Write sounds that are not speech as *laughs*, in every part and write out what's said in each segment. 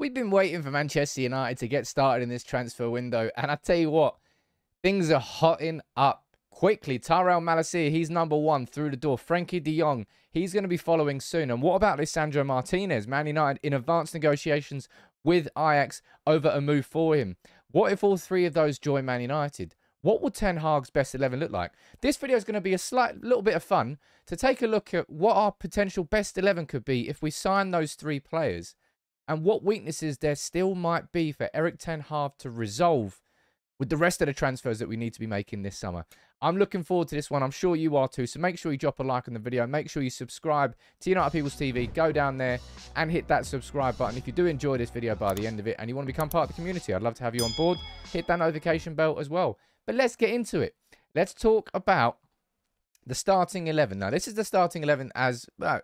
We've been waiting for Manchester United to get started in this transfer window, and I tell you what, things are hotting up quickly. Tyrell Malacia, he's number one through the door. Frenkie de Jong, he's going to be following soon. And what about Lisandro Martinez? Man United in advanced negotiations with Ajax over a move for him. What if all three of those join Man United? What would Ten Hag's best 11 look like? This video is going to be a slight little bit of fun to take a look at what our potential best 11 could be if we sign those three players and what weaknesses there still might be for Erik Ten Hag to resolve with the rest of the transfers that we need to be making this summer. I'm looking forward to this one. I'm sure you are too. So make sure you drop a like on the video. Make sure you subscribe to United People's TV. Go down there and hit that subscribe button. If you do enjoy this video by the end of it and you want to become part of the community, I'd love to have you on board. Hit that notification bell as well. But let's get into it. Let's talk about the starting 11. Now, this is the starting 11 as, uh,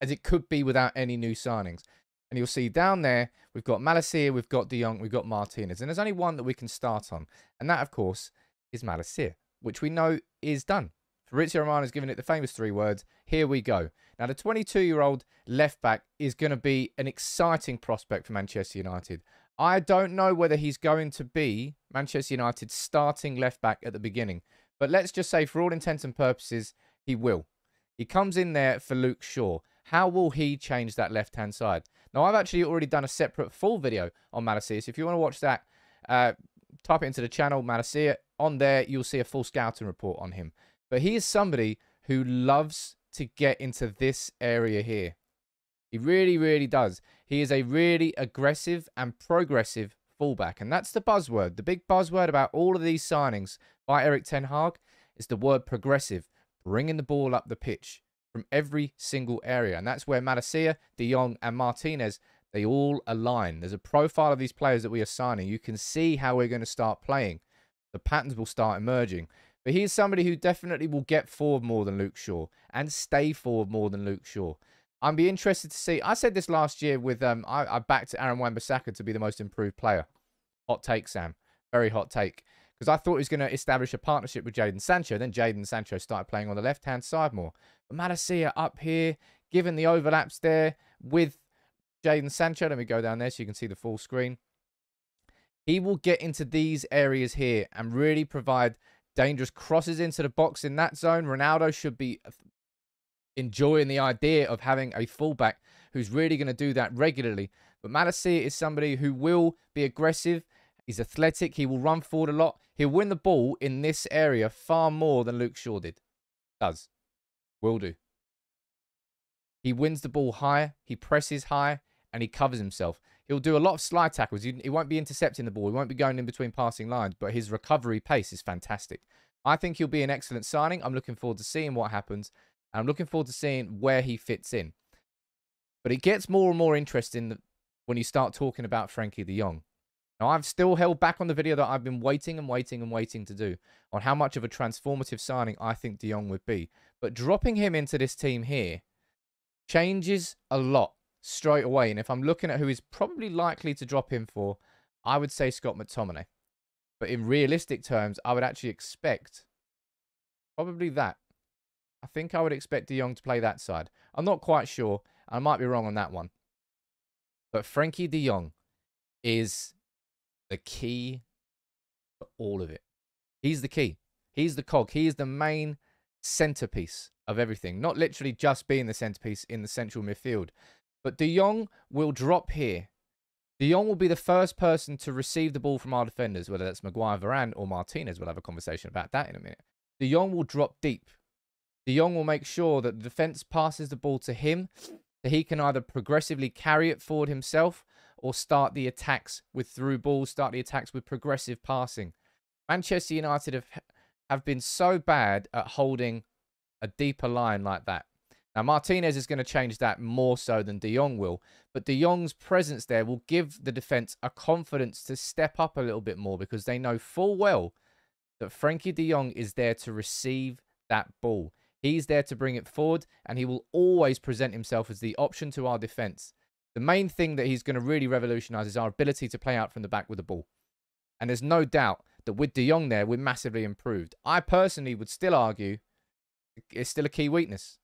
as it could be without any new signings. And you'll see down there, we've got Malacia, we've got De Jong, we've got Martinez. And there's only one that we can start on. And that, of course, is Malacia, which we know is done. Fabrizio Romano has given it the famous three words. Here we go. Now, the 22-year-old left back is going to be an exciting prospect for Manchester United. I don't know whether he's going to be Manchester United's starting left back at the beginning. But let's just say, for all intents and purposes, he will. He comes in there for Luke Shaw. How will he change that left-hand side? Now, I've actually already done a separate full video on Malacia. If you want to watch that, uh, type it into the channel, Malacia. On there, you'll see a full scouting report on him. But he is somebody who loves to get into this area here. He really, really does. He is a really aggressive and progressive fullback. And that's the buzzword. The big buzzword about all of these signings by Erik Ten Hag is the word progressive, bringing the ball up the pitch from every single area. And that's where Malacia, De Jong, and Martinez, they all align. There's a profile of these players that we are signing. You can see how we're going to start playing. The patterns will start emerging. But he's somebody who definitely will get forward more than Luke Shaw and stay forward more than Luke Shaw. I'd be interested to see. I said this last year with um, I, I backed Aaron Wan-Bissaka to be the most improved player. Hot take, Sam. Very hot take. Because I thought he was going to establish a partnership with Jadon Sancho. Then Jadon Sancho started playing on the left-hand side more. But up here, given the overlaps there with Jadon Sancho. Let me go down there so you can see the full screen. He will get into these areas here and really provide dangerous crosses into the box in that zone. Ronaldo should be enjoying the idea of having a fullback who's really going to do that regularly. But Malacia is somebody who will be aggressive. He's athletic. He will run forward a lot. He'll win the ball in this area far more than Luke Shaw did. Does. Will do. He wins the ball higher, he presses high, and he covers himself. He'll do a lot of slide tackles. He, won't be intercepting the ball. He won't be going in between passing lines, but his recovery pace is fantastic. I think he'll be an excellent signing. I'm looking forward to seeing what happens. And I'm looking forward to seeing where he fits in. But it gets more and more interesting when you start talking about Frenkie de Jong. Now, I've still held back on the video that I've been waiting and waiting and waiting to do on how much of a transformative signing I think De Jong would be. But dropping him into this team here changes a lot straight away. And if I'm looking at who is probably likely to drop him for, I would say Scott McTominay. But in realistic terms, I would actually expect probably that. I think I would expect De Jong to play that side. I'm not quite sure. I might be wrong on that one. But Frenkie de Jong is the key for all of it. He's the key. He's the cog. He is the main centerpiece of everything. Not literally just being the centerpiece in the central midfield. But De Jong will drop here. De Jong will be the first person to receive the ball from our defenders, whether that's Maguire, Varane, or Martinez. We'll have a conversation about that in a minute. De Jong will drop deep. De Jong will make sure that the defense passes the ball to him, so he can either progressively carry it forward himself or start the attacks with through balls, start the attacks with progressive passing. Manchester United have have been so bad at holding a deeper line like that. Now, Martinez is going to change that more so than De Jong will, but De Jong's presence there will give the defence a confidence to step up a little bit more because they know full well that Frenkie De Jong is there to receive that ball. He's there to bring it forward, and he will always present himself as the option to our defence. The main thing that he's going to really revolutionise is our ability to play out from the back with the ball. And there's no doubt that with De Jong there, we're massively improved. I personally would still argue it's still a key weakness.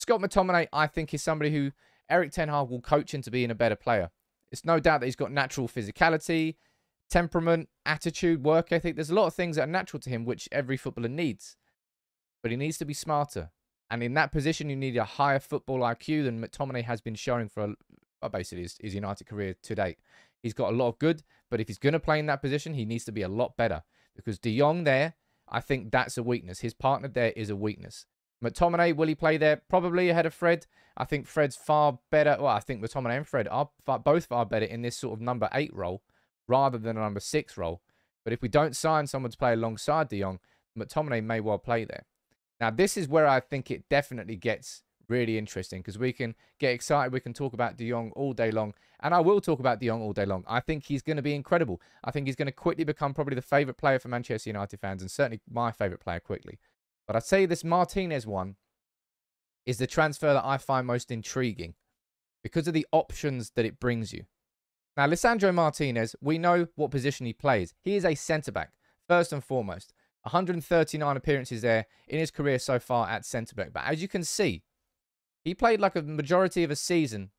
Scott McTominay, I think, is somebody who Erik Ten Hag will coach into being a better player. It's no doubt that he's got natural physicality, temperament, attitude, work ethic. There's a lot of things that are natural to him, which every footballer needs. But he needs to be smarter. And in that position, you need a higher football IQ than McTominay has been showing for uh, Uh, basically his, his United career to date. He's got a lot of good, but if he's going to play in that position, he needs to be a lot better. Because De Jong there, I think that's a weakness. His partner there is a weakness. McTominay, will he play there? Probably ahead of Fred. I think Fred's far better. Well, I think McTominay and Fred are far, both far better in this sort of number eight role rather than a number six role. But if we don't sign someone to play alongside De Jong, McTominay may well play there. Now, this is where I think it definitely gets really interesting because we can get excited. We can talk about De Jong all day long. And I will talk about De Jong all day long. I think he's going to be incredible. I think he's going to quickly become probably the favourite player for Manchester United fans and certainly my favourite player quickly. But I'd say this Martinez one is the transfer that I find most intriguing because of the options that it brings you. Now, Lisandro Martinez, we know what position he plays. He is a centre back, first and foremost. 139 appearances there in his career so far at centre back. But as you can see, he played like a majority of a season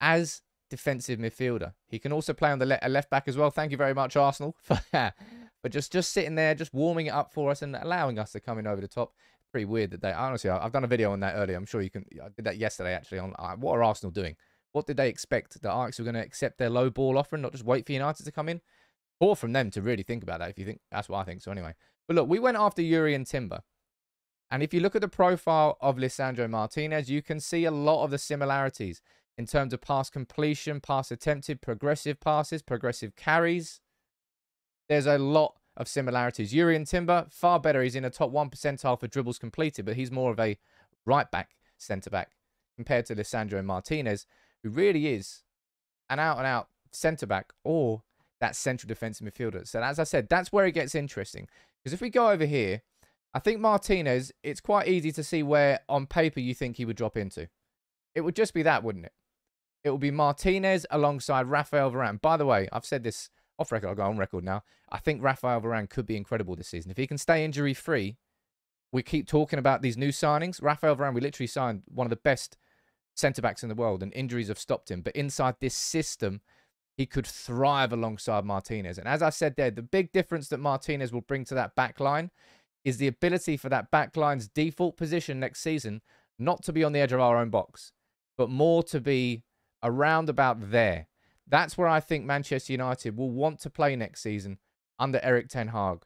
as defensive midfielder. He can also play on the le left back as well. Thank you very much, Arsenal, *laughs* for, for just, just sitting there, just warming it up for us and allowing us to come in over the top. Pretty weird that they, honestly, I've done a video on that earlier. I'm sure you can, I did that yesterday actually on uh, what are Arsenal doing? What did they expect? The Ajax were going to accept their low ball offer and not just wait for United to come in? Poor from them to really think about that if you think, that's what I think. So anyway. But look, we went after Jurrien Timber. And if you look at the profile of Lisandro Martinez, you can see a lot of the similarities in terms of pass completion, pass attempted, progressive passes, progressive carries. There's a lot of similarities. Jurrien Timber, far better. He's in a top 1 percentile for dribbles completed, but he's more of a right back, centre back, compared to Lisandro Martinez, who really is an out and out centre back or that central defensive midfielder. So as I said, that's where it gets interesting. Because if we go over here, I think Martinez, it's quite easy to see where on paper you think he would drop into. It would just be that, wouldn't it? It would be Martinez alongside Rafael Varane. By the way, I've said this off record. I'll go on record now. I think Rafael Varane could be incredible this season. If he can stay injury free, we keep talking about these new signings. Rafael Varane, we literally signed one of the best centre backs in the world, and injuries have stopped him. But inside this system, he could thrive alongside Martinez. And as I said there, the big difference that Martinez will bring to that back line is the ability for that back line's default position next season not to be on the edge of our own box, but more to be around about there. That's where I think Manchester United will want to play next season under Erik Ten Hag.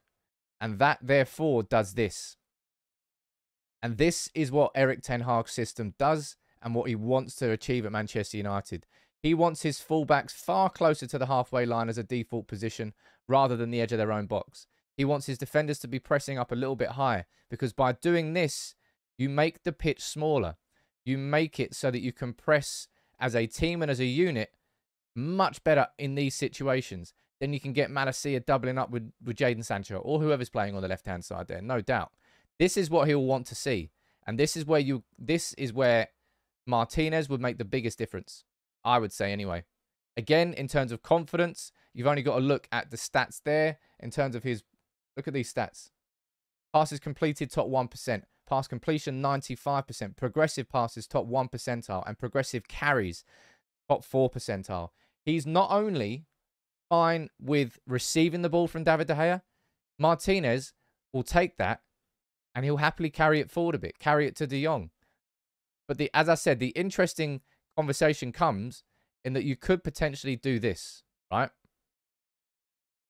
And that, therefore, does this. And this is what Erik Ten Hag's system does and what he wants to achieve at Manchester United. He wants his fullbacks far closer to the halfway line as a default position rather than the edge of their own box. He wants his defenders to be pressing up a little bit higher because by doing this, you make the pitch smaller. You make it so that you can press as a team and as a unit much better in these situations. Then you can get Malacia doubling up with, with Jadon Sancho or whoever's playing on the left-hand side there, no doubt. This is what he'll want to see. And this is where you this is where Martinez would make the biggest difference. I would say anyway. Again, in terms of confidence, you've only got to look at the stats there in terms of his. Look at these stats. Passes completed, top 1%. Pass completion, 95%. Progressive passes, top 1 percentile. And progressive carries, top 4 percentile. He's not only fine with receiving the ball from David De Gea, Martinez will take that and he'll happily carry it forward a bit, carry it to De Jong. But the, as I said, the interesting conversation comes in that you could potentially do this, right?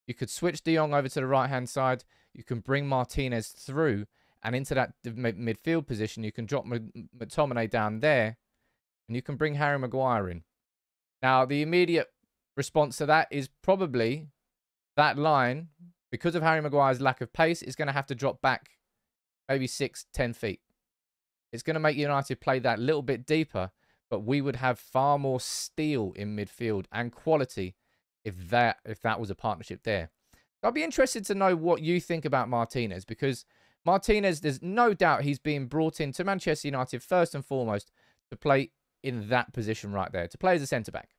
You could switch De Jong over to the right-hand side. You can bring Martinez through and into that midfield position. You can drop McTominay down there and you can bring Harry Maguire in. Now, the immediate response to that is probably that line, because of Harry Maguire's lack of pace, is going to have to drop back maybe six, ten feet. It's going to make United play that little bit deeper but we would have far more steel in midfield and quality if that if that was a partnership there. I'd be interested to know what you think about Martinez because Martinez, there's no doubt he's being brought in to Manchester United first and foremost to play in that position right there, to play as a centre back.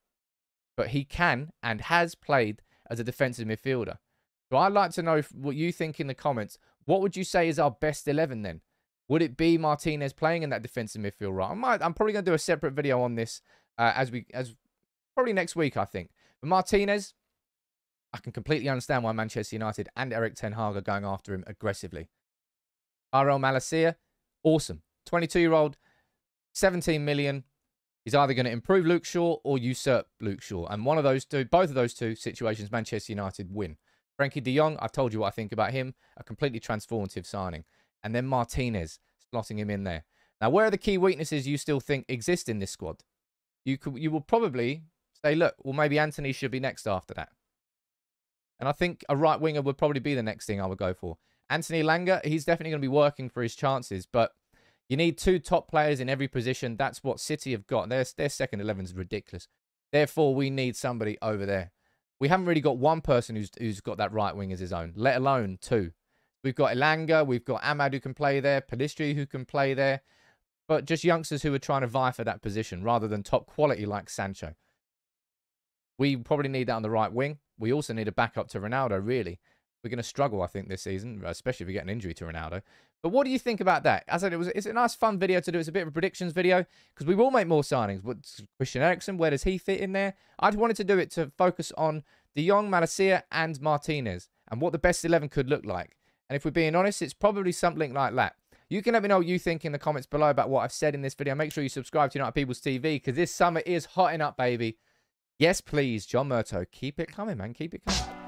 But he can and has played as a defensive midfielder. So I'd like to know what you think in the comments. What would you say is our best 11 then? Would it be Martinez playing in that defensive midfield role? I might. I'm probably going to do a separate video on this uh, as we as probably next week. I think But Martinez, I can completely understand why Manchester United and Erik Ten Hag are going after him aggressively. Tyrell Malacia, awesome. 22 year old, 17 million. He's either going to improve Luke Shaw or usurp Luke Shaw. And one of those two, both of those two situations, Manchester United win. Frenkie de Jong, I've told you what I think about him. A completely transformative signing. And then Martinez, slotting him in there. Now, where are the key weaknesses you still think exist in this squad? You could, you will probably say, look, well, maybe Antony should be next after that. And I think a right winger would probably be the next thing I would go for. Anthony Elanga, he's definitely going to be working for his chances, but you need two top players in every position. That's what City have got. Their, their second 11 is ridiculous. Therefore, we need somebody over there. We haven't really got one person who's who's got that right wing as his own, let alone two. We've got Elanga, we've got Amad who can play there, Pellistri who can play there, but just youngsters who are trying to vie for that position rather than top quality like Sancho. We probably need that on the right wing. We also need a backup to Ronaldo, really. We're going to struggle, I think, this season, uh, especially if we get an injury to Ronaldo. But what do you think about that? As I said, it was it's a nice, fun video to do. It's a bit of a predictions video because we will make more signings. But Christian Eriksen, where does he fit in there? I just wanted to do it to focus on De Jong, Malacia, and Martinez and what the best 11 could look like. And if we're being honest, it's probably something like that. You can let me know what you think in the comments below about what I've said in this video. Make sure you subscribe to United People's TV because this summer is hotting up, baby. Yes, please, John Murtough. Keep it coming, man. Keep it coming.